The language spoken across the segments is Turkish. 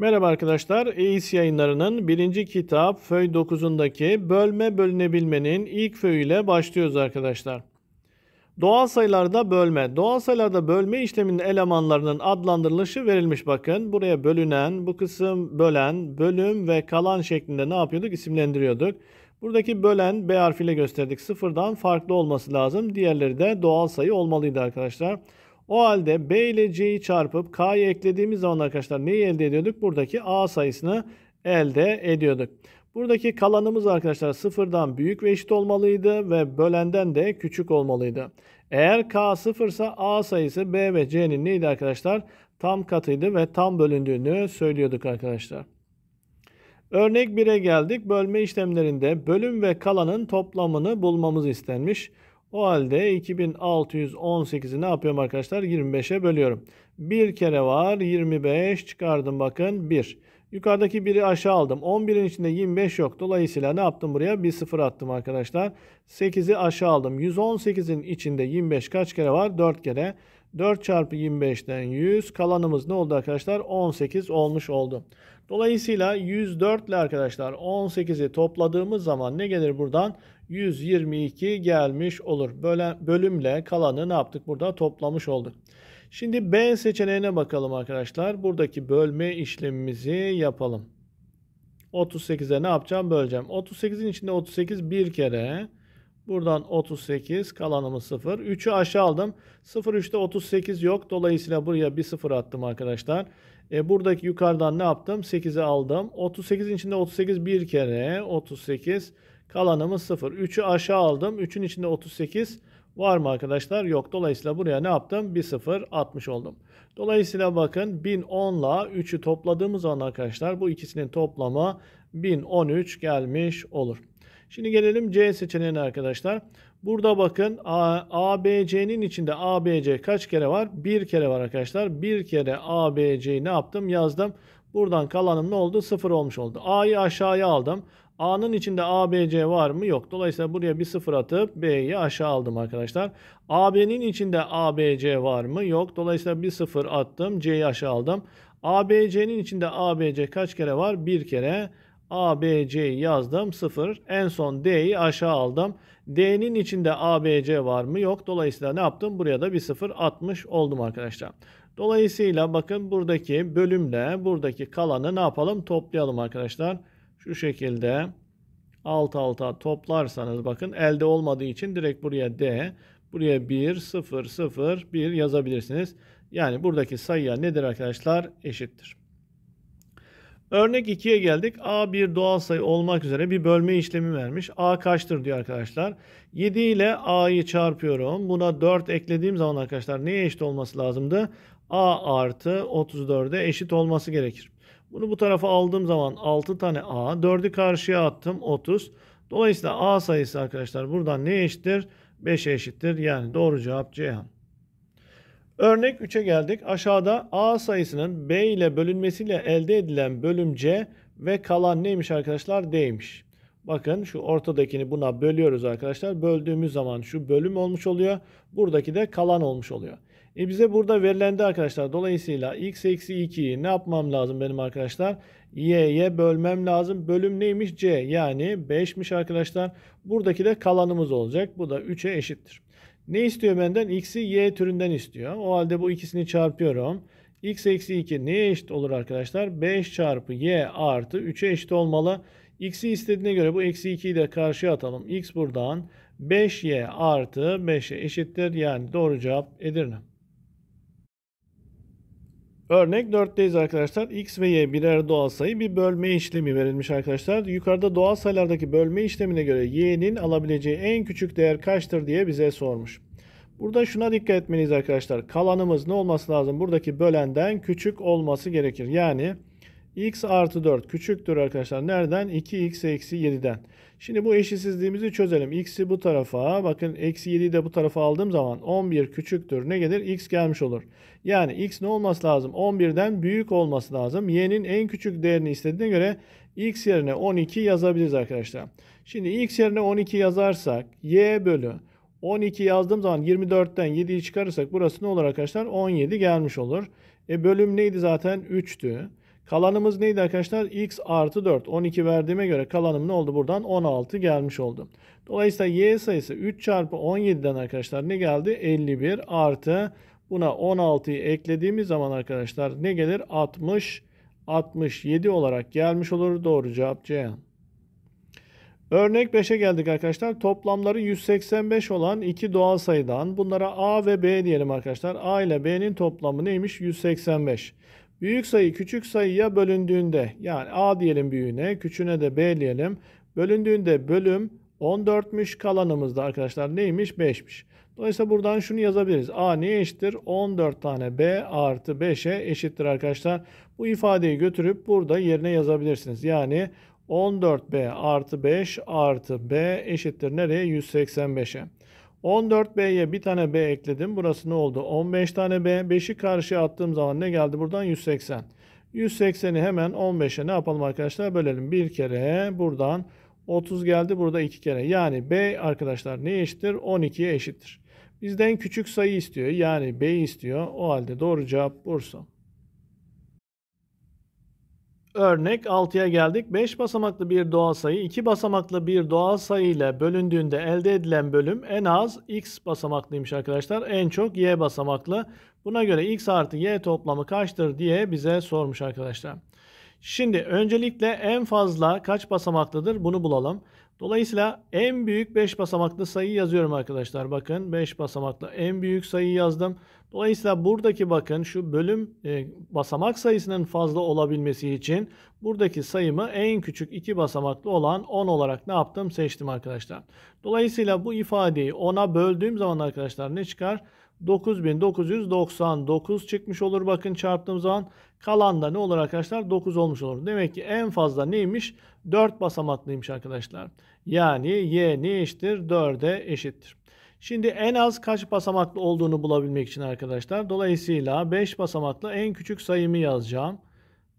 Merhaba arkadaşlar. EİS yayınlarının birinci kitap föy 9'undaki bölme bölünebilmenin ilk föyüyle başlıyoruz arkadaşlar. Doğal sayılarda bölme. Doğal sayılarda bölme işleminin elemanlarının adlandırılışı verilmiş bakın. Buraya bölünen, bu kısım bölen, bölüm ve kalan şeklinde ne yapıyorduk? İsimlendiriyorduk. Buradaki bölen B harfiyle gösterdik. Sıfırdan farklı olması lazım. Diğerleri de doğal sayı olmalıydı arkadaşlar. O halde B ile C'yi çarpıp K'yı eklediğimiz zaman arkadaşlar neyi elde ediyorduk? Buradaki A sayısını elde ediyorduk. Buradaki kalanımız arkadaşlar sıfırdan büyük ve eşit olmalıydı ve bölenden de küçük olmalıydı. Eğer K sıfırsa A sayısı B ve C'nin neydi arkadaşlar? Tam katıydı ve tam bölündüğünü söylüyorduk arkadaşlar. Örnek 1'e geldik. Bölme işlemlerinde bölüm ve kalanın toplamını bulmamız istenmiş. O halde 2618'i ne yapıyorum arkadaşlar? 25'e bölüyorum. Bir kere var 25 çıkardım bakın 1. Yukarıdaki 1'i aşağı aldım. 11'in içinde 25 yok. Dolayısıyla ne yaptım buraya? Bir 0 attım arkadaşlar. 8'i aşağı aldım. 118'in içinde 25 kaç kere var? 4 kere. 4 çarpı 25'ten 100. Kalanımız ne oldu arkadaşlar? 18 olmuş oldu. Dolayısıyla 104 ile arkadaşlar 18'i topladığımız zaman ne gelir buradan? 122 gelmiş olur. Böyle bölümle kalanı ne yaptık burada? Toplamış olduk. Şimdi B seçeneğine bakalım arkadaşlar. Buradaki bölme işlemimizi yapalım. 38'e ne yapacağım? Böleceğim. 38'in içinde 38 bir kere. Buradan 38 kalanımız 0. 3'ü aşağı aldım. 0 3'te 38 yok. Dolayısıyla buraya bir 0 attım arkadaşlar. E, buradaki yukarıdan ne yaptım? 8'i aldım. 38'in içinde 38 bir kere. 38 kalanımız 0. 3'ü aşağı aldım. 3'ün içinde 38 var mı arkadaşlar? Yok. Dolayısıyla buraya ne yaptım? Bir 0 atmış oldum. Dolayısıyla bakın 1010 ile 3'ü topladığımız zaman arkadaşlar bu ikisinin toplamı 1013 gelmiş olur. Şimdi gelelim C seçeneğine arkadaşlar. Burada bakın ABC'nin içinde ABC kaç kere var? Bir kere var arkadaşlar. Bir kere ABC'yi ne yaptım? Yazdım. Buradan kalanım ne oldu? Sıfır olmuş oldu. A'yı aşağıya aldım. A'nın içinde ABC var mı? Yok. Dolayısıyla buraya bir sıfır atıp B'yi aşağı aldım arkadaşlar. AB'nin içinde ABC var mı? Yok. Dolayısıyla bir sıfır attım. C'yi aşağı aldım. ABC'nin içinde ABC kaç kere var? Bir kere. ABC'yi yazdım 0. En son D'yi aşağı aldım. D'nin içinde ABC var mı? Yok. Dolayısıyla ne yaptım? Buraya da bir 0 atmış oldum arkadaşlar. Dolayısıyla bakın buradaki bölümle buradaki kalanı ne yapalım? Toplayalım arkadaşlar. Şu şekilde alt alta toplarsanız bakın elde olmadığı için direkt buraya D, buraya 1, 0, 0, 1 yazabilirsiniz. Yani buradaki sayıya nedir arkadaşlar? Eşittir. Örnek 2'ye geldik. A bir doğal sayı olmak üzere bir bölme işlemi vermiş. A kaçtır diyor arkadaşlar. 7 ile A'yı çarpıyorum. Buna 4 eklediğim zaman arkadaşlar neye eşit olması lazımdı? A artı 34'e eşit olması gerekir. Bunu bu tarafa aldığım zaman 6 tane A. 4'ü karşıya attım 30. Dolayısıyla A sayısı arkadaşlar buradan neye eşittir? 5'e eşittir. Yani doğru cevap Ceyhan. Örnek 3'e geldik. Aşağıda A sayısının B ile bölünmesiyle elde edilen bölüm C ve kalan neymiş arkadaşlar? D'ymiş. Bakın şu ortadakini buna bölüyoruz arkadaşlar. Böldüğümüz zaman şu bölüm olmuş oluyor. Buradaki de kalan olmuş oluyor. E bize burada verilendi arkadaşlar. Dolayısıyla x eksi 2'yi ne yapmam lazım benim arkadaşlar? y'ye bölmem lazım. Bölüm neymiş? c yani 5'miş arkadaşlar. Buradaki de kalanımız olacak. Bu da 3'e eşittir. Ne istiyor benden? X'i Y türünden istiyor. O halde bu ikisini çarpıyorum. X eksi 2 neye eşit olur arkadaşlar? 5 çarpı Y artı 3'e eşit olmalı. X'i istediğine göre bu eksi 2'yi de karşıya atalım. X buradan 5Y artı 5'e eşittir. Yani doğru cevap Edirne. Örnek 4'teyiz arkadaşlar. X ve Y birer doğal sayı bir bölme işlemi verilmiş arkadaşlar. Yukarıda doğal sayılardaki bölme işlemine göre Y'nin alabileceği en küçük değer kaçtır diye bize sormuş. Burada şuna dikkat etmeliyiz arkadaşlar. Kalanımız ne olması lazım? Buradaki bölenden küçük olması gerekir. Yani x artı 4 küçüktür arkadaşlar. Nereden? 2x eksi 7'den. Şimdi bu eşitsizliğimizi çözelim. x'i bu tarafa bakın eksi 7'yi de bu tarafa aldığım zaman 11 küçüktür. Ne gelir? x gelmiş olur. Yani x ne olması lazım? 11'den büyük olması lazım. y'nin en küçük değerini istediğine göre x yerine 12 yazabiliriz arkadaşlar. Şimdi x yerine 12 yazarsak y bölü 12 yazdığım zaman 24'ten 7'yi çıkarırsak burası ne olur arkadaşlar? 17 gelmiş olur. E bölüm neydi zaten? 3'tü. Kalanımız neydi arkadaşlar? x artı 4. 12 verdiğime göre kalanım ne oldu buradan? 16 gelmiş oldu. Dolayısıyla y sayısı 3 çarpı 17'den arkadaşlar ne geldi? 51 artı buna 16'yı eklediğimiz zaman arkadaşlar ne gelir? 60, 67 olarak gelmiş olur. Doğru cevap C. Örnek 5'e geldik arkadaşlar. Toplamları 185 olan iki doğal sayıdan bunlara A ve B diyelim arkadaşlar. A ile B'nin toplamı neymiş? 185. Büyük sayı küçük sayıya bölündüğünde yani A diyelim büyüğüne, küçüğüne de B diyelim. Bölündüğünde bölüm 14'müş kalanımız da arkadaşlar neymiş? 5'miş. Dolayısıyla buradan şunu yazabiliriz. A neye eşittir? 14 tane B artı 5'e eşittir arkadaşlar. Bu ifadeyi götürüp burada yerine yazabilirsiniz. Yani 14B artı 5 artı B eşittir nereye? 185'e. 14B'ye bir tane B ekledim. Burası ne oldu? 15 tane B. 5'i karşıya attığım zaman ne geldi buradan? 180. 180'i hemen 15'e ne yapalım arkadaşlar? Bölelim. Bir kere buradan 30 geldi. Burada iki kere. Yani B arkadaşlar ne eşittir? 12'ye eşittir. Bizden küçük sayı istiyor. Yani B istiyor. O halde doğru cevap Bursa. Örnek 6'ya geldik. 5 basamaklı bir doğal sayı 2 basamaklı bir doğal sayı ile bölündüğünde elde edilen bölüm en az x basamaklıymış arkadaşlar. En çok y basamaklı. Buna göre x artı y toplamı kaçtır diye bize sormuş arkadaşlar. Şimdi öncelikle en fazla kaç basamaklıdır bunu bulalım. Dolayısıyla en büyük 5 basamaklı sayı yazıyorum arkadaşlar. Bakın 5 basamaklı en büyük sayı yazdım. Dolayısıyla buradaki bakın şu bölüm e, basamak sayısının fazla olabilmesi için buradaki sayımı en küçük 2 basamaklı olan 10 olarak ne yaptım? Seçtim arkadaşlar. Dolayısıyla bu ifadeyi 10'a böldüğüm zaman arkadaşlar ne çıkar? 9999 çıkmış olur bakın çarptığım zaman. Kalan da ne olur arkadaşlar? 9 olmuş olur. Demek ki en fazla neymiş? 4 basamaklıymış arkadaşlar. Yani y ne eşittir? 4'e eşittir. Şimdi en az kaç basamaklı olduğunu bulabilmek için arkadaşlar. Dolayısıyla 5 basamaklı en küçük sayımı yazacağım.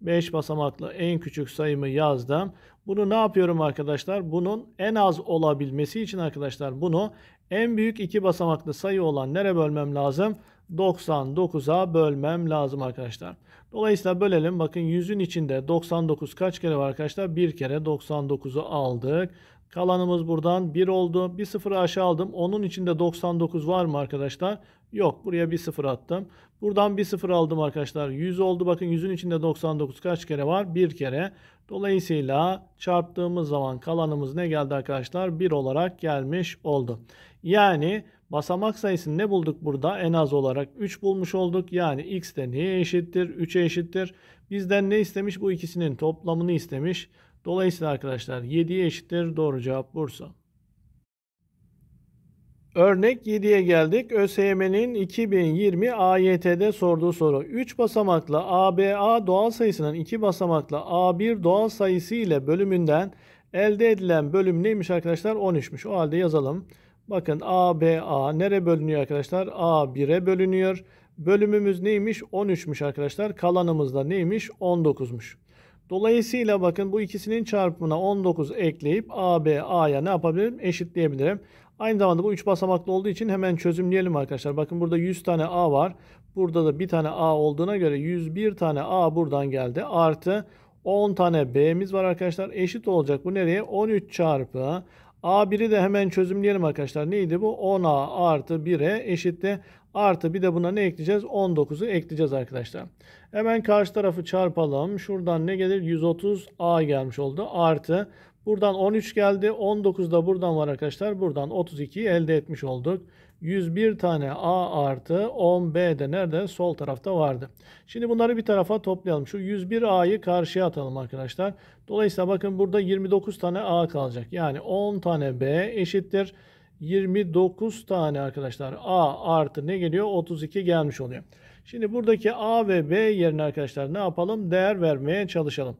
5 basamaklı en küçük sayımı yazdım. Bunu ne yapıyorum arkadaşlar? Bunun en az olabilmesi için arkadaşlar bunu en büyük iki basamaklı sayı olan nereye bölmem lazım? 99'a bölmem lazım arkadaşlar. Dolayısıyla bölelim. Bakın 100'ün içinde 99 kaç kere var arkadaşlar? Bir kere 99'u aldık. Kalanımız buradan 1 oldu. Bir sıfırı aşağı aldım. Onun içinde 99 var mı arkadaşlar? Yok. Buraya bir sıfır attım. Buradan bir sıfır aldım arkadaşlar. 100 oldu. Bakın 100'ün içinde 99 kaç kere var? Bir kere. Dolayısıyla çarptığımız zaman kalanımız ne geldi arkadaşlar? 1 olarak gelmiş oldu. Yani basamak sayısını ne bulduk burada? En az olarak 3 bulmuş olduk. Yani x de neye eşittir? 3'e eşittir. Bizden ne istemiş? Bu ikisinin toplamını istemiş. Dolayısıyla arkadaşlar 7'ye eşittir. Doğru cevap Bursa. Örnek 7'ye geldik. ÖSYM'nin 2020 AYT'de sorduğu soru. 3 basamaklı ABA doğal sayısının 2 basamaklı A1 doğal sayısı ile bölümünden elde edilen bölüm neymiş arkadaşlar? 13'müş. O halde yazalım. Bakın ABA nere bölünüyor arkadaşlar? A1'e bölünüyor. Bölümümüz neymiş? 13'müş arkadaşlar. Kalanımız da neymiş? 19'muş. Dolayısıyla bakın bu ikisinin çarpımına 19 ekleyip AB A'ya ne yapabilirim? Eşitleyebilirim. Aynı zamanda bu 3 basamaklı olduğu için hemen çözümleyelim arkadaşlar. Bakın burada 100 tane A var. Burada da bir tane A olduğuna göre 101 tane A buradan geldi. Artı 10 tane B'miz var arkadaşlar. Eşit olacak. Bu nereye? 13 çarpı A1'i de hemen çözümleyelim arkadaşlar. Neydi bu? 10A artı 1'e eşitti. Artı bir de buna ne ekleyeceğiz? 19'u ekleyeceğiz arkadaşlar. Hemen karşı tarafı çarpalım. Şuradan ne gelir? 130A gelmiş oldu. Artı buradan 13 geldi. 19 da buradan var arkadaşlar. Buradan 32'yi elde etmiş olduk. 101 tane A artı 10B de nerede? Sol tarafta vardı. Şimdi bunları bir tarafa toplayalım. Şu 101 A'yı karşıya atalım arkadaşlar. Dolayısıyla bakın burada 29 tane A kalacak. Yani 10 tane B eşittir. 29 tane arkadaşlar A artı ne geliyor? 32 gelmiş oluyor. Şimdi buradaki A ve B yerine arkadaşlar ne yapalım? Değer vermeye çalışalım.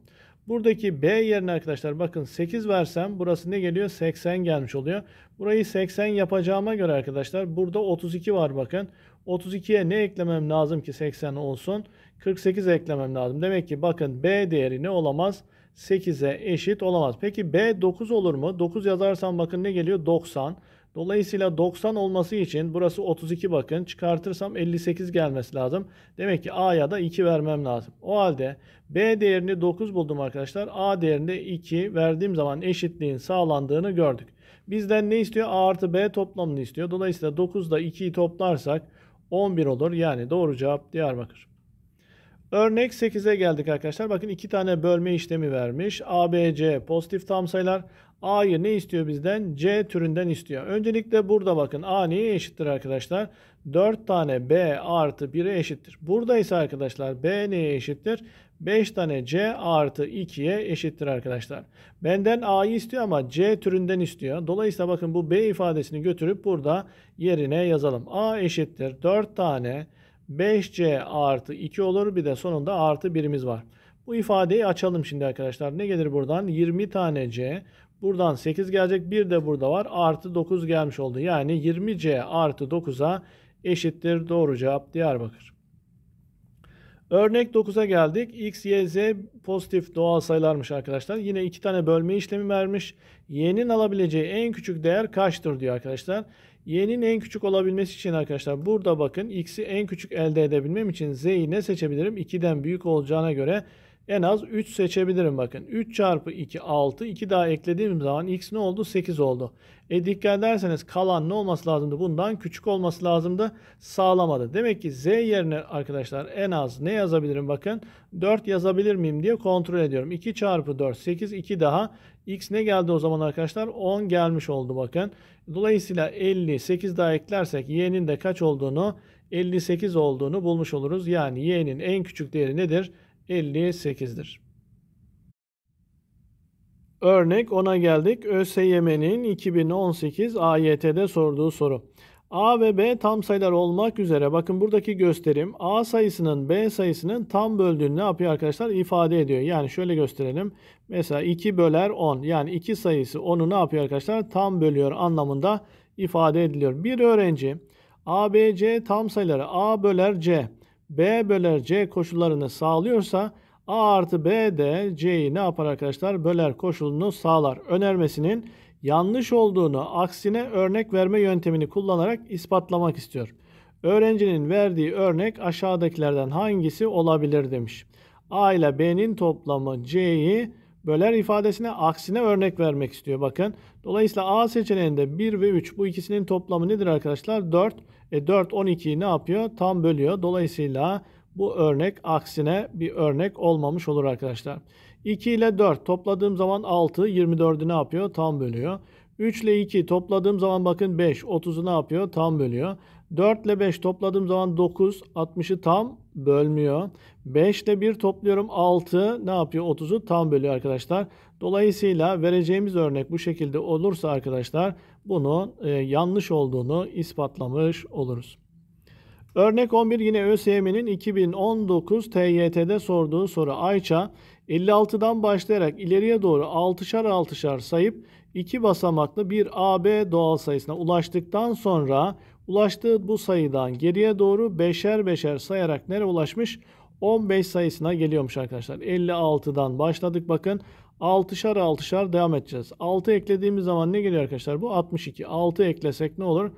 Buradaki B yerine arkadaşlar bakın 8 versem burası ne geliyor? 80 gelmiş oluyor. Burayı 80 yapacağıma göre arkadaşlar burada 32 var bakın. 32'ye ne eklemem lazım ki 80 olsun? 48 eklemem lazım. Demek ki bakın B değeri ne olamaz? 8'e eşit olamaz. Peki B 9 olur mu? 9 yazarsam bakın ne geliyor? 90. Dolayısıyla 90 olması için burası 32 bakın. Çıkartırsam 58 gelmesi lazım. Demek ki A'ya da 2 vermem lazım. O halde B değerini 9 buldum arkadaşlar. A değerinde 2 verdiğim zaman eşitliğin sağlandığını gördük. Bizden ne istiyor? A artı B toplamını istiyor. Dolayısıyla 9'da 2'yi toplarsak 11 olur. Yani doğru cevap Diyarbakır. Örnek 8'e geldik arkadaşlar. Bakın iki tane bölme işlemi vermiş. A, B, C pozitif tam sayılar. A'yı ne istiyor bizden? C türünden istiyor. Öncelikle burada bakın A neye eşittir arkadaşlar? 4 tane B artı 1'e eşittir. Burada ise arkadaşlar B neye eşittir? 5 tane C artı 2'ye eşittir arkadaşlar. Benden A'yı istiyor ama C türünden istiyor. Dolayısıyla bakın bu B ifadesini götürüp burada yerine yazalım. A eşittir 4 tane 5C artı 2 olur. Bir de sonunda artı 1'imiz var. Bu ifadeyi açalım şimdi arkadaşlar. Ne gelir buradan? 20 tane C. Buradan 8 gelecek. Bir de burada var. Artı 9 gelmiş oldu. Yani 20C artı 9'a eşittir. Doğru cevap Diyarbakır. Örnek 9'a geldik. X, Y, Z pozitif doğal sayılarmış arkadaşlar. Yine iki tane bölme işlemi vermiş. Y'nin alabileceği en küçük değer kaçtır diyor arkadaşlar. Y'nin en küçük olabilmesi için arkadaşlar burada bakın X'i en küçük elde edebilmem için Z'yi ne seçebilirim? 2'den büyük olacağına göre en az 3 seçebilirim bakın. 3 çarpı 2 6. 2 daha eklediğim zaman x ne oldu? 8 oldu. E dikkat ederseniz kalan ne olması lazımdı? Bundan küçük olması lazımdı. Sağlamadı. Demek ki z yerine arkadaşlar en az ne yazabilirim? Bakın 4 yazabilir miyim diye kontrol ediyorum. 2 çarpı 4 8 2 daha. X ne geldi o zaman arkadaşlar? 10 gelmiş oldu bakın. Dolayısıyla 50 8 daha eklersek y'nin de kaç olduğunu 58 olduğunu bulmuş oluruz. Yani y'nin en küçük değeri nedir? 58'dir. Örnek ona geldik. ÖSYM'nin 2018 AYT'de sorduğu soru. A ve B tam sayılar olmak üzere bakın buradaki gösterim A sayısının B sayısının tam böldüğünü ne yapıyor arkadaşlar? ifade ediyor. Yani şöyle gösterelim. Mesela 2 böler 10 yani 2 sayısı 10'u ne yapıyor arkadaşlar? Tam bölüyor anlamında ifade ediliyor. Bir öğrenci A, B, C tam sayıları A böler C B böler C koşullarını sağlıyorsa A artı B de C'yi ne yapar arkadaşlar? Böler koşulunu sağlar. Önermesinin yanlış olduğunu aksine örnek verme yöntemini kullanarak ispatlamak istiyor. Öğrencinin verdiği örnek aşağıdakilerden hangisi olabilir demiş. A ile B'nin toplamı C'yi böler ifadesine aksine örnek vermek istiyor. Bakın. Dolayısıyla A seçeneğinde 1 ve 3 bu ikisinin toplamı nedir arkadaşlar? 4. E 4 12'yi ne yapıyor? Tam bölüyor. Dolayısıyla bu örnek aksine bir örnek olmamış olur arkadaşlar. 2 ile 4 topladığım zaman 6 24'ü ne yapıyor? Tam bölüyor. 3 ile 2 topladığım zaman bakın 5 30'u ne yapıyor? Tam bölüyor. 4 ile 5 topladığım zaman 9 60'ı tam bölmüyor. 5 ile 1 topluyorum 6 ne yapıyor? 30'u tam bölüyor arkadaşlar. Dolayısıyla vereceğimiz örnek bu şekilde olursa arkadaşlar bunun e, yanlış olduğunu ispatlamış oluruz. Örnek 11 yine ÖSYM'nin 2019 TYT'de sorduğu soru Ayça 56'dan başlayarak ileriye doğru 6'şar 6'şar sayıp 2 basamaklı bir AB doğal sayısına ulaştıktan sonra ulaştığı bu sayıdan geriye doğru beşer beşer sayarak nereye ulaşmış? 15 sayısına geliyormuş arkadaşlar. 56'dan başladık bakın. 6'şar 6'şar devam edeceğiz. 6 eklediğimiz zaman ne geliyor arkadaşlar? Bu 62. 6 eklesek ne olur?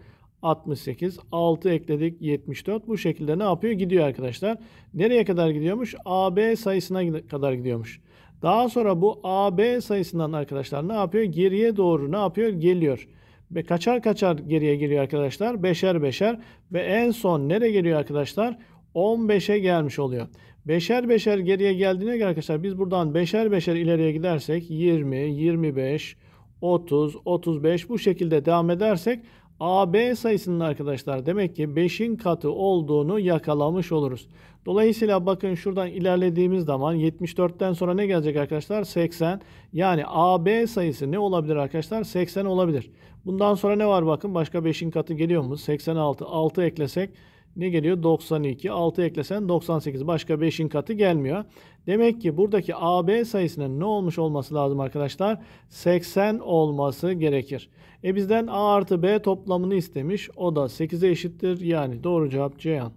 68. 6 ekledik 74. Bu şekilde ne yapıyor? Gidiyor arkadaşlar. Nereye kadar gidiyormuş? AB sayısına kadar gidiyormuş. Daha sonra bu AB sayısından arkadaşlar ne yapıyor? Geriye doğru ne yapıyor? Geliyor. Ve kaçar kaçar geriye geliyor arkadaşlar. Beşer beşer. Ve en son nereye geliyor arkadaşlar? 15'e gelmiş oluyor. Beşer beşer geriye geldiğine göre arkadaşlar biz buradan beşer beşer ileriye gidersek 20, 25, 30, 35 bu şekilde devam edersek AB sayısının arkadaşlar demek ki 5'in katı olduğunu yakalamış oluruz. Dolayısıyla bakın şuradan ilerlediğimiz zaman 74'ten sonra ne gelecek arkadaşlar? 80. Yani AB sayısı ne olabilir arkadaşlar? 80 olabilir. Bundan sonra ne var bakın başka 5'in katı geliyor mu? 86. 6 eklesek ne geliyor? 92. 6 eklesen 98. Başka 5'in katı gelmiyor. Demek ki buradaki AB sayısının ne olmuş olması lazım arkadaşlar? 80 olması gerekir. E bizden A artı B toplamını istemiş. O da 8'e eşittir. Yani doğru cevap Ceyhan.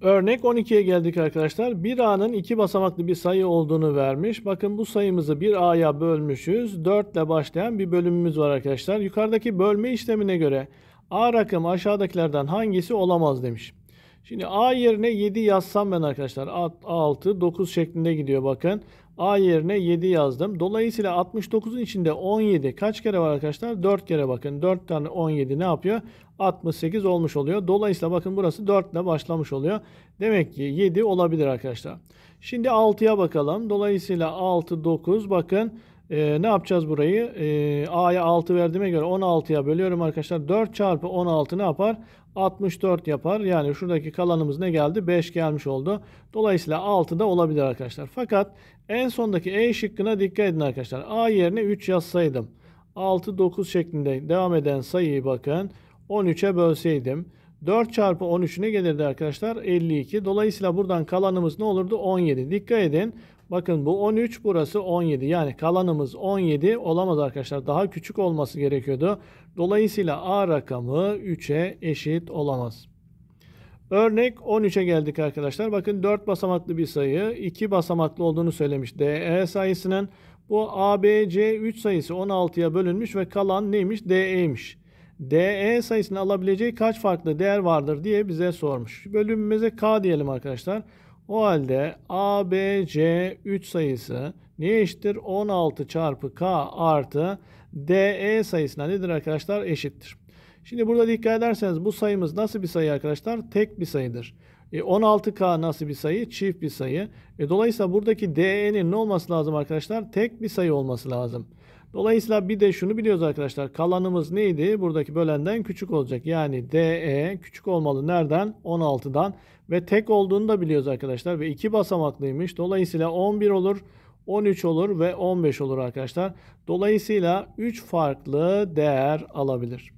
Örnek 12'ye geldik arkadaşlar. Bir A'nın iki basamaklı bir sayı olduğunu vermiş. Bakın bu sayımızı bir A'ya bölmüşüz. 4 ile başlayan bir bölümümüz var arkadaşlar. Yukarıdaki bölme işlemine göre A rakamı aşağıdakilerden hangisi olamaz demiş. Şimdi A yerine 7 yazsam ben arkadaşlar 6, 9 şeklinde gidiyor bakın. A yerine 7 yazdım. Dolayısıyla 69'un içinde 17 kaç kere var arkadaşlar? 4 kere bakın. 4 tane 17 ne yapıyor? 68 olmuş oluyor. Dolayısıyla bakın burası 4 ile başlamış oluyor. Demek ki 7 olabilir arkadaşlar. Şimdi 6'ya bakalım. Dolayısıyla 6, 9 bakın. Ee, ne yapacağız burayı? Ee, A'ya 6 verdiğime göre 16'ya bölüyorum arkadaşlar. 4 çarpı 16 ne yapar? 64 yapar. Yani şuradaki kalanımız ne geldi? 5 gelmiş oldu. Dolayısıyla 6 da olabilir arkadaşlar. Fakat en sondaki E şıkkına dikkat edin arkadaşlar. A yerine 3 yazsaydım. 6, 9 şeklinde devam eden sayıyı bakın. 13'e bölseydim. 4 çarpı 13 ne gelirdi arkadaşlar? 52. Dolayısıyla buradan kalanımız ne olurdu? 17. Dikkat edin. Bakın bu 13 burası 17. Yani kalanımız 17 olamaz arkadaşlar. Daha küçük olması gerekiyordu. Dolayısıyla A rakamı 3'e eşit olamaz. Örnek 13'e geldik arkadaşlar. Bakın 4 basamaklı bir sayı 2 basamaklı olduğunu söylemiş. DE sayısının bu ABC 3 sayısı 16'ya bölünmüş ve kalan neymiş? DE'ymiş. DE sayısını alabileceği kaç farklı değer vardır diye bize sormuş. Bölümümüze K diyelim arkadaşlar. O halde ABC 3 sayısı neye eşittir? 16 çarpı K artı DE sayısına nedir arkadaşlar? Eşittir. Şimdi burada dikkat ederseniz bu sayımız nasıl bir sayı arkadaşlar? Tek bir sayıdır. E, 16K nasıl bir sayı? Çift bir sayı. E, dolayısıyla buradaki DE'nin ne olması lazım arkadaşlar? Tek bir sayı olması lazım. Dolayısıyla bir de şunu biliyoruz arkadaşlar. Kalanımız neydi? Buradaki bölenden küçük olacak. Yani DE küçük olmalı. Nereden? 16'dan. Ve tek olduğunu da biliyoruz arkadaşlar. Ve iki basamaklıymış. Dolayısıyla 11 olur. 13 olur ve 15 olur arkadaşlar. Dolayısıyla 3 farklı değer alabilir.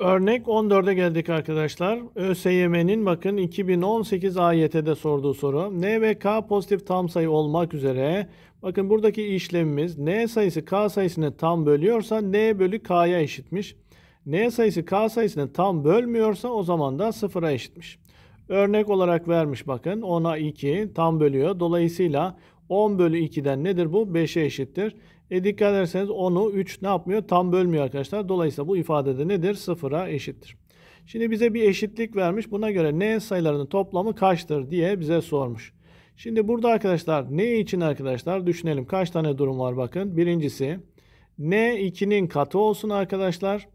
Örnek 14'e geldik arkadaşlar. ÖSYM'nin bakın 2018 AYT'de sorduğu soru. N ve K pozitif tam sayı olmak üzere bakın buradaki işlemimiz N sayısı K sayısını tam bölüyorsa N bölü K'ya eşitmiş. N sayısı K sayısını tam bölmüyorsa o zaman da sıfıra eşitmiş. Örnek olarak vermiş bakın 10'a 2 tam bölüyor. Dolayısıyla 10 bölü 2'den nedir bu? 5'e eşittir. E dikkat ederseniz 10'u 3 ne yapmıyor? Tam bölmüyor arkadaşlar. Dolayısıyla bu ifadede nedir? Sıfıra eşittir. Şimdi bize bir eşitlik vermiş. Buna göre n sayılarının toplamı kaçtır diye bize sormuş. Şimdi burada arkadaşlar ne için arkadaşlar düşünelim. Kaç tane durum var bakın. Birincisi n 2'nin katı olsun arkadaşlar.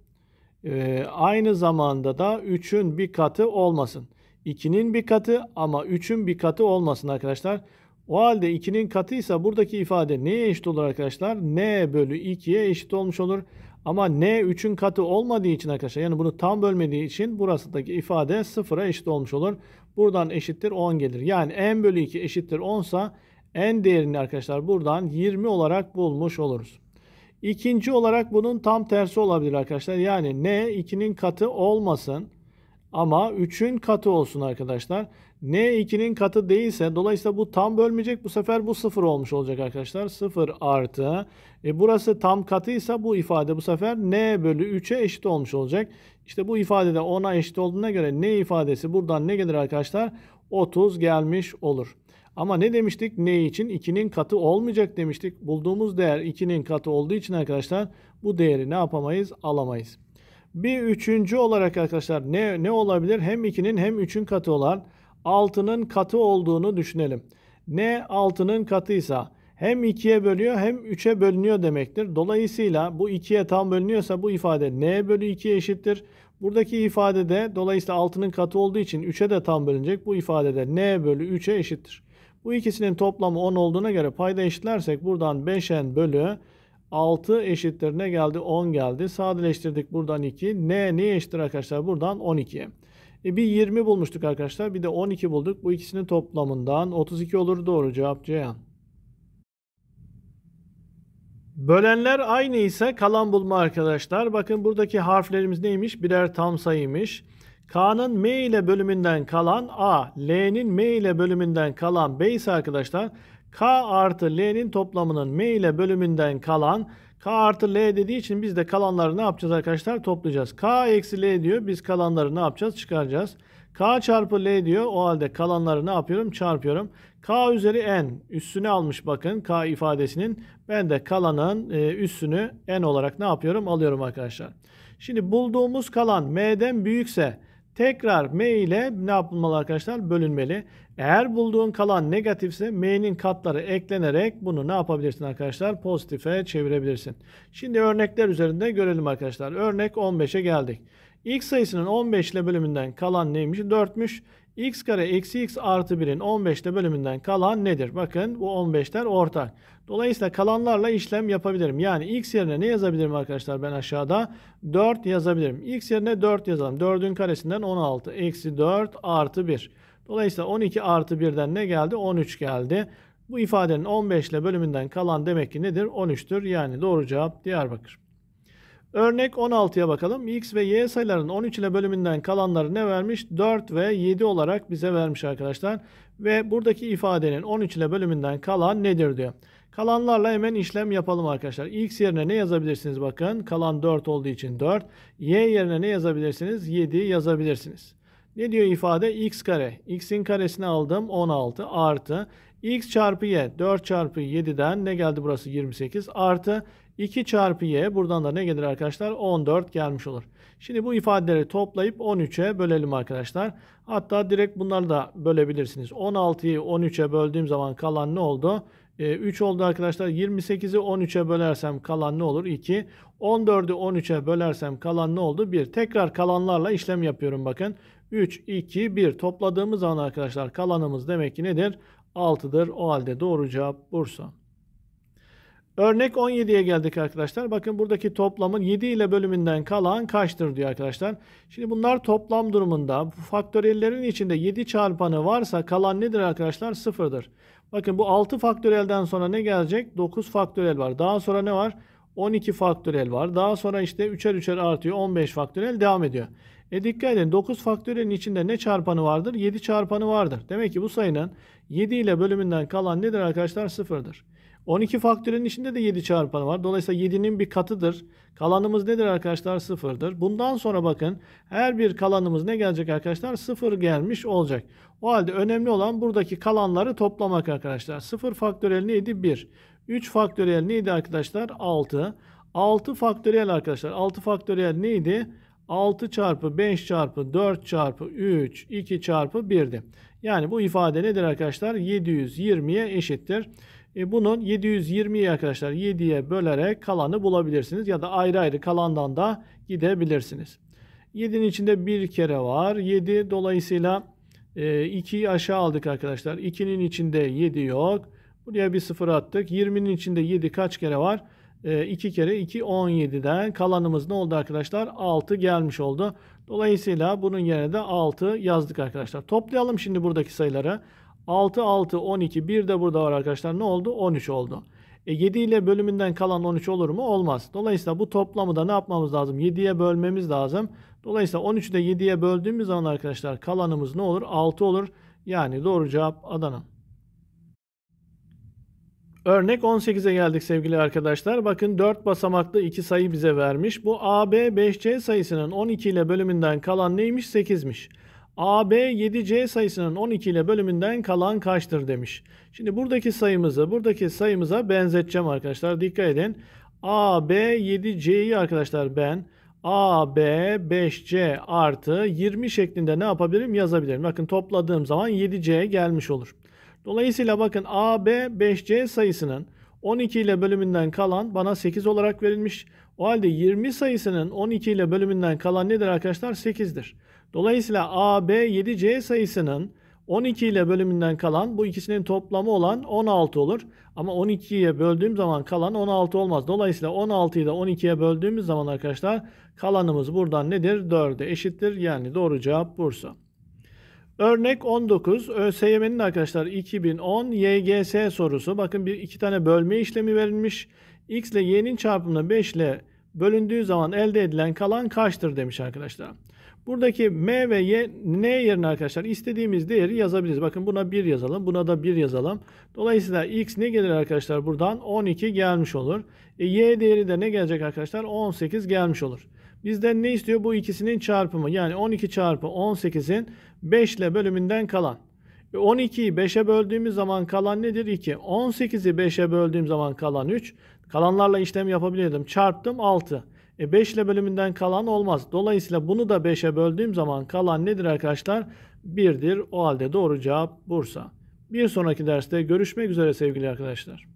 Ee, aynı zamanda da 3'ün bir katı olmasın. 2'nin bir katı ama 3'ün bir katı olmasın arkadaşlar. O halde 2'nin katıysa buradaki ifade neye eşit olur arkadaşlar? n bölü 2'ye eşit olmuş olur. Ama n 3'ün katı olmadığı için arkadaşlar yani bunu tam bölmediği için burasındaki ifade 0'a eşit olmuş olur. Buradan eşittir 10 gelir. Yani n bölü 2 eşittir 10 sa n değerini arkadaşlar buradan 20 olarak bulmuş oluruz. İkinci olarak bunun tam tersi olabilir arkadaşlar. Yani n 2'nin katı olmasın ama 3'ün katı olsun arkadaşlar. N 2'nin katı değilse dolayısıyla bu tam bölmeyecek. Bu sefer bu 0 olmuş olacak arkadaşlar. 0 artı. E burası tam katıysa bu ifade bu sefer N bölü 3'e eşit olmuş olacak. İşte bu ifadede 10'a eşit olduğuna göre N ifadesi buradan ne gelir arkadaşlar? 30 gelmiş olur. Ama ne demiştik? N için 2'nin katı olmayacak demiştik. Bulduğumuz değer 2'nin katı olduğu için arkadaşlar bu değeri ne yapamayız? Alamayız. Bir üçüncü olarak arkadaşlar ne, ne olabilir? Hem 2'nin hem 3'ün katı olan 6'nın katı olduğunu düşünelim. Ne 6'nın katıysa hem 2'ye bölüyor hem 3'e bölünüyor demektir. Dolayısıyla bu 2'ye tam bölünüyorsa bu ifade n bölü 2'ye eşittir. Buradaki ifadede dolayısıyla 6'nın katı olduğu için 3'e de tam bölünecek. Bu ifadede n bölü 3'e eşittir. Bu ikisinin toplamı 10 olduğuna göre payda eşitlersek buradan 5n bölü 6 eşittir ne geldi? 10 geldi. Sadeleştirdik buradan 2. N neye eşittir arkadaşlar? Buradan 12'ye. E bir 20 bulmuştuk arkadaşlar. Bir de 12 bulduk. Bu ikisinin toplamından 32 olur. Doğru cevap Ceyhan. Bölenler aynı ise kalan bulma arkadaşlar. Bakın buradaki harflerimiz neymiş? Birer tam sayıymış. K'nın M ile bölümünden kalan A, L'nin M ile bölümünden kalan B ise arkadaşlar K artı L'nin toplamının M ile bölümünden kalan K artı L dediği için biz de kalanları ne yapacağız arkadaşlar? Toplayacağız. K eksi L diyor. Biz kalanları ne yapacağız? Çıkaracağız. K çarpı L diyor. O halde kalanları ne yapıyorum? Çarpıyorum. K üzeri N üssünü almış bakın K ifadesinin. Ben de kalanın e, üssünü N olarak ne yapıyorum? Alıyorum arkadaşlar. Şimdi bulduğumuz kalan M'den büyükse tekrar M ile ne yapılmalı arkadaşlar? Bölünmeli. Eğer bulduğun kalan negatifse M'nin katları eklenerek bunu ne yapabilirsin arkadaşlar? Pozitife çevirebilirsin. Şimdi örnekler üzerinde görelim arkadaşlar. Örnek 15'e geldik. X sayısının 15 ile bölümünden kalan neymiş? 4'müş. X kare eksi x artı 1'in 15 ile bölümünden kalan nedir? Bakın bu 15'ler ortak. Dolayısıyla kalanlarla işlem yapabilirim. Yani x yerine ne yazabilirim arkadaşlar ben aşağıda? 4 yazabilirim. x yerine 4 yazalım. 4'ün karesinden 16. Eksi 4 artı 1. Dolayısıyla 12 artı 1'den ne geldi? 13 geldi. Bu ifadenin 15 ile bölümünden kalan demek ki nedir? 13'tür. Yani doğru cevap Diyarbakır. Örnek 16'ya bakalım. X ve Y sayılarının 13 ile bölümünden kalanları ne vermiş? 4 ve 7 olarak bize vermiş arkadaşlar. Ve buradaki ifadenin 13 ile bölümünden kalan nedir diyor. Kalanlarla hemen işlem yapalım arkadaşlar. X yerine ne yazabilirsiniz bakın. Kalan 4 olduğu için 4. Y yerine ne yazabilirsiniz? 7 yazabilirsiniz. Ne diyor ifade? X kare. X'in karesini aldım 16 artı. X çarpı Y 4 çarpı 7'den ne geldi burası 28 artı 2 çarpı y buradan da ne gelir arkadaşlar? 14 gelmiş olur. Şimdi bu ifadeleri toplayıp 13'e bölelim arkadaşlar. Hatta direkt bunları da bölebilirsiniz. 16'yı 13'e böldüğüm zaman kalan ne oldu? 3 ee, oldu arkadaşlar. 28'i 13'e bölersem kalan ne olur? 2. 14'ü 13'e bölersem kalan ne oldu? 1. Tekrar kalanlarla işlem yapıyorum bakın. 3, 2, 1 topladığımız zaman arkadaşlar kalanımız demek ki nedir? 6'dır. O halde doğru cevap Bursa. Örnek 17'ye geldik arkadaşlar. Bakın buradaki toplamın 7 ile bölümünden kalan kaçtır diyor arkadaşlar. Şimdi bunlar toplam durumunda faktöriyellerin içinde 7 çarpanı varsa kalan nedir arkadaşlar? Sıfırdır. Bakın bu 6 faktöriyelden sonra ne gelecek? 9 faktöriyel var. Daha sonra ne var? 12 faktöriyel var. Daha sonra işte 3'er 3'er artıyor. 15 faktöriyel devam ediyor. E dikkat edin 9 faktöriyelin içinde ne çarpanı vardır? 7 çarpanı vardır. Demek ki bu sayının 7 ile bölümünden kalan nedir arkadaşlar? Sıfırdır. 12 faktörün içinde de 7 çarpanı var. Dolayısıyla 7'nin bir katıdır. Kalanımız nedir arkadaşlar? Sıfırdır. Bundan sonra bakın her bir kalanımız ne gelecek arkadaşlar? Sıfır gelmiş olacak. O halde önemli olan buradaki kalanları toplamak arkadaşlar. 0 faktöriyel neydi? 1. 3 faktöriyel neydi arkadaşlar? 6. 6 faktöriyel arkadaşlar. 6 faktöriyel neydi? 6 çarpı 5 çarpı 4 çarpı 3 2 çarpı 1'di. Yani bu ifade nedir arkadaşlar? 720'ye eşittir. E bunun 720'yi arkadaşlar 7'ye bölerek kalanı bulabilirsiniz. Ya da ayrı ayrı kalandan da gidebilirsiniz. 7'nin içinde bir kere var. 7 dolayısıyla e, 2'yi aşağı aldık arkadaşlar. 2'nin içinde 7 yok. Buraya bir sıfır attık. 20'nin içinde 7 kaç kere var? E, 2 kere 2 17'den kalanımız ne oldu arkadaşlar? 6 gelmiş oldu. Dolayısıyla bunun yerine de 6 yazdık arkadaşlar. Toplayalım şimdi buradaki sayıları. 6, 6, 12. Bir de burada var arkadaşlar. Ne oldu? 13 oldu. E 7 ile bölümünden kalan 13 olur mu? Olmaz. Dolayısıyla bu toplamı da ne yapmamız lazım? 7'ye bölmemiz lazım. Dolayısıyla 13'ü de 7'ye böldüğümüz zaman arkadaşlar kalanımız ne olur? 6 olur. Yani doğru cevap Adana. Örnek 18'e geldik sevgili arkadaşlar. Bakın 4 basamaklı 2 sayı bize vermiş. Bu AB 5C sayısının 12 ile bölümünden kalan neymiş? 8'miş. AB 7C sayısının 12 ile bölümünden kalan kaçtır demiş. Şimdi buradaki sayımızı buradaki sayımıza benzeteceğim arkadaşlar. Dikkat edin. AB 7C'yi arkadaşlar ben AB 5C artı 20 şeklinde ne yapabilirim yazabilirim. Bakın topladığım zaman 7C gelmiş olur. Dolayısıyla bakın AB 5C sayısının 12 ile bölümünden kalan bana 8 olarak verilmiş. O halde 20 sayısının 12 ile bölümünden kalan nedir arkadaşlar? 8'dir. Dolayısıyla A, B, 7C sayısının 12 ile bölümünden kalan bu ikisinin toplamı olan 16 olur. Ama 12'ye böldüğüm zaman kalan 16 olmaz. Dolayısıyla 16'yı da 12'ye böldüğümüz zaman arkadaşlar kalanımız buradan nedir? 4'e eşittir. Yani doğru cevap Bursa. Örnek 19 ÖSYM'nin arkadaşlar 2010 YGS sorusu. Bakın bir iki tane bölme işlemi verilmiş. X ile Y'nin çarpımını 5 ile bölündüğü zaman elde edilen kalan kaçtır demiş arkadaşlar. Buradaki m ve y, n yerine arkadaşlar istediğimiz değeri yazabiliriz. Bakın buna 1 yazalım. Buna da 1 yazalım. Dolayısıyla x ne gelir arkadaşlar buradan? 12 gelmiş olur. E, y değeri de ne gelecek arkadaşlar? 18 gelmiş olur. Bizden ne istiyor? Bu ikisinin çarpımı. Yani 12 çarpı 18'in 5 ile bölümünden kalan. E, 12'yi 5'e böldüğümüz zaman kalan nedir? 2. 18'i 5'e böldüğüm zaman kalan 3. Kalanlarla işlem yapabiliyordum. Çarptım 6. E 5 ile bölümünden kalan olmaz. Dolayısıyla bunu da 5'e böldüğüm zaman kalan nedir arkadaşlar? 1'dir. O halde doğru cevap Bursa. Bir sonraki derste görüşmek üzere sevgili arkadaşlar.